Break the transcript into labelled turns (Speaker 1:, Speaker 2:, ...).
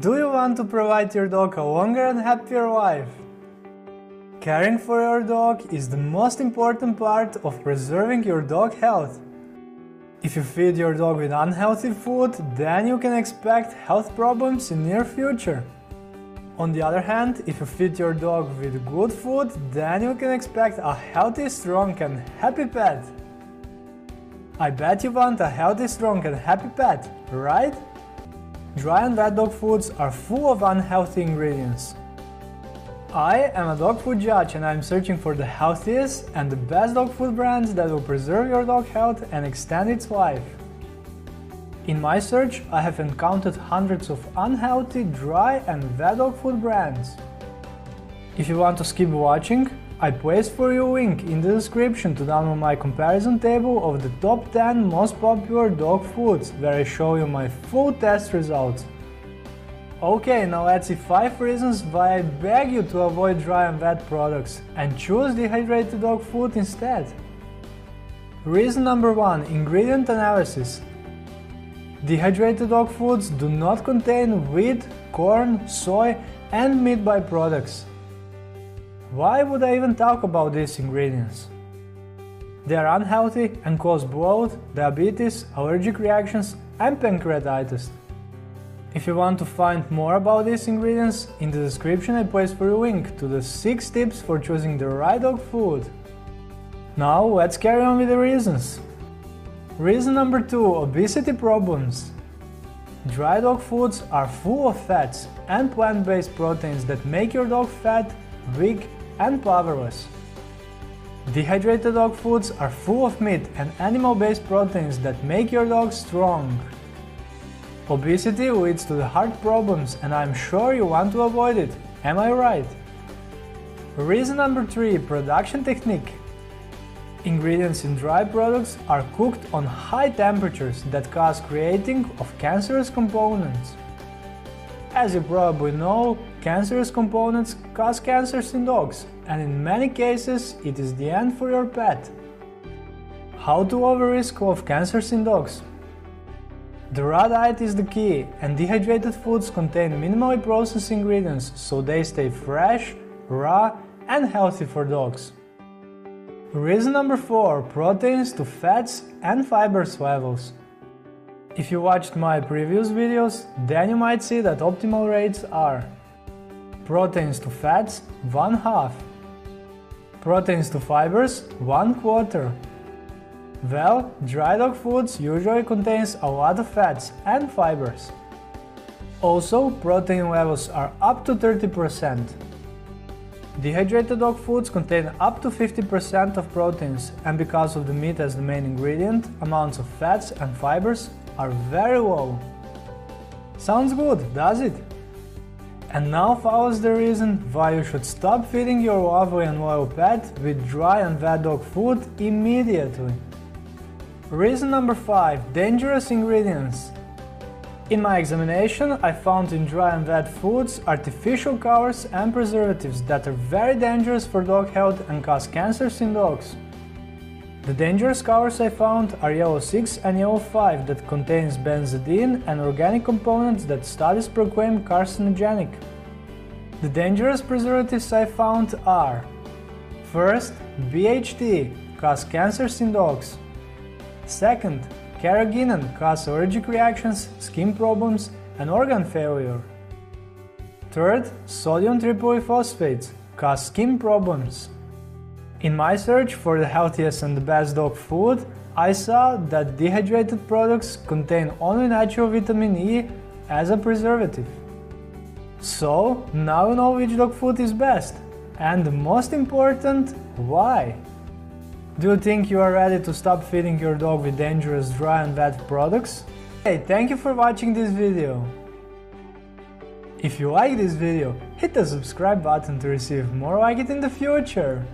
Speaker 1: Do you want to provide your dog a longer and happier life? Caring for your dog is the most important part of preserving your dog health. If you feed your dog with unhealthy food, then you can expect health problems in near future. On the other hand, if you feed your dog with good food, then you can expect a healthy, strong and happy pet. I bet you want a healthy, strong and happy pet, right? Dry and wet dog foods are full of unhealthy ingredients. I am a dog food judge and I'm searching for the healthiest and the best dog food brands that will preserve your dog health and extend its life. In my search, I have encountered hundreds of unhealthy, dry and wet dog food brands. If you want to skip watching, I placed for you a link in the description to download my comparison table of the top 10 most popular dog foods where I show you my full test results. Okay, now let's see 5 reasons why I beg you to avoid dry and wet products and choose dehydrated dog food instead. Reason number 1 Ingredient Analysis Dehydrated dog foods do not contain wheat, corn, soy and meat byproducts. Why would I even talk about these ingredients? They are unhealthy and cause bloat, diabetes, allergic reactions, and pancreatitis. If you want to find more about these ingredients, in the description I place for you a link to the 6 tips for choosing the right dog food. Now let's carry on with the reasons. Reason number 2 Obesity problems. Dry dog foods are full of fats and plant based proteins that make your dog fat, weak, and powerless. Dehydrated dog foods are full of meat and animal-based proteins that make your dog strong. Obesity leads to the heart problems and I'm sure you want to avoid it, am I right? Reason number 3 Production Technique Ingredients in dry products are cooked on high temperatures that cause creating of cancerous components. As you probably know, cancerous components cause cancers in dogs, and in many cases it is the end for your pet. How to lower risk of cancers in dogs? The raw diet is the key, and dehydrated foods contain minimally processed ingredients so they stay fresh, raw, and healthy for dogs. Reason number 4 Proteins to fats and fibers levels. If you watched my previous videos, then you might see that optimal rates are proteins to fats 1 half, proteins to fibers 1 quarter. Well, dry dog foods usually contains a lot of fats and fibers. Also, protein levels are up to 30%. Dehydrated dog foods contain up to 50% of proteins, and because of the meat as the main ingredient, amounts of fats and fibers are very low. Sounds good, does it? And now follows the reason why you should stop feeding your lovely and loyal pet with dry and wet dog food immediately. Reason number 5 Dangerous ingredients. In my examination, I found in dry and wet foods artificial colors and preservatives that are very dangerous for dog health and cause cancers in dogs. The dangerous colors I found are yellow 6 and yellow 5 that contains benzidine and organic components that studies proclaim carcinogenic. The dangerous preservatives I found are First, BHT cause cancers in dogs. Second, carrageenan cause allergic reactions, skin problems and organ failure. Third, sodium tripolyphosphates cause skin problems. In my search for the healthiest and the best dog food, I saw that dehydrated products contain only natural vitamin E as a preservative. So, now you know which dog food is best. And most important, why? Do you think you are ready to stop feeding your dog with dangerous dry and wet products? Hey, thank you for watching this video. If you like this video, hit the subscribe button to receive more like it in the future.